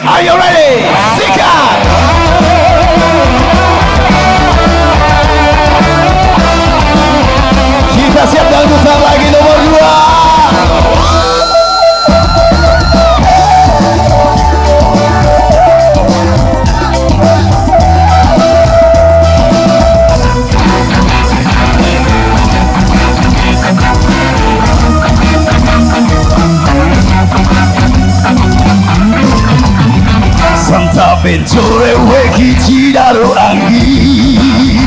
Are you ready? Sikat! 面做了火気ちらの暗記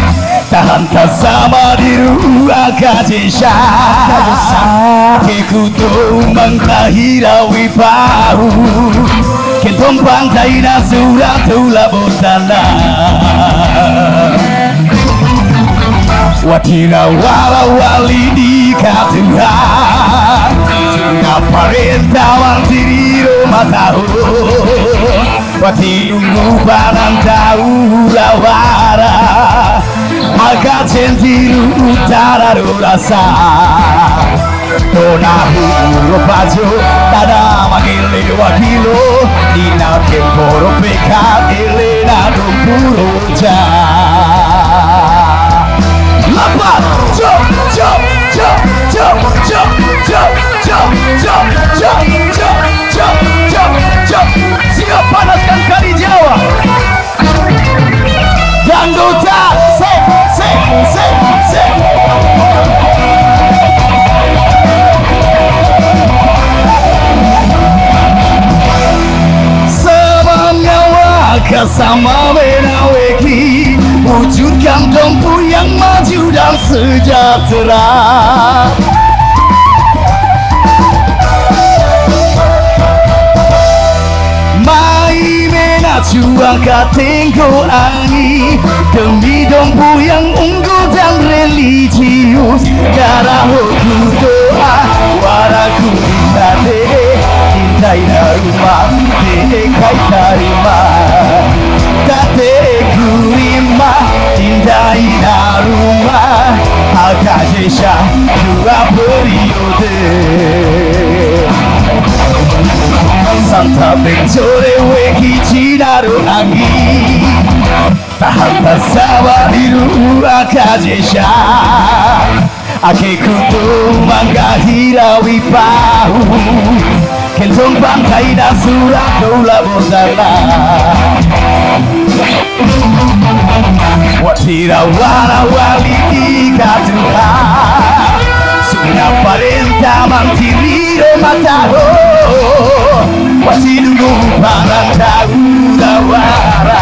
たはんたさまりる赤じしゃ聞くとまんたひらういぱうけどんぱんたいなすらとらぼたら Watira wala walidika Tuhan Ngapain tawang diri rumah tahu Wati ungu parang tahu lawara Aga centiru utara rasa Tonahu ropajo Tada magile wakilo Nina kemporo peka Elena dompuro ja Lapan Jump, jump, jump, jump, jump, jump, jump, jump, jump, jump, jump, jump, jump Siap panaskan kali Kesama menaweki Wujudkan tempu yang maju dan sejahtera Mai mena juang katengko angi Demi dompu yang unggul dan religius Darah hoku 電車グラブリオで Santa Benjore wekitiraru angi Tahanta zawariru akajesha Akeku manga hirawi pau Kenton pantai da sura kola bozala watirawarawalikigatinka sinaparenta mantiriro mataro. Wasinungupanantagudawara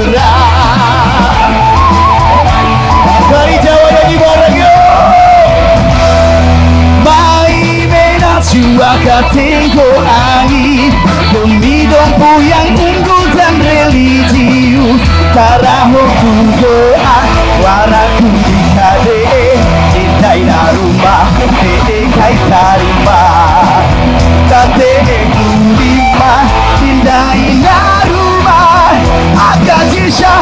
bergerak Dari Jawa lagi bareng Mai mena cuaca angin Demi dompu yang unggul dan religius Tete kai tarima Tate Malaysia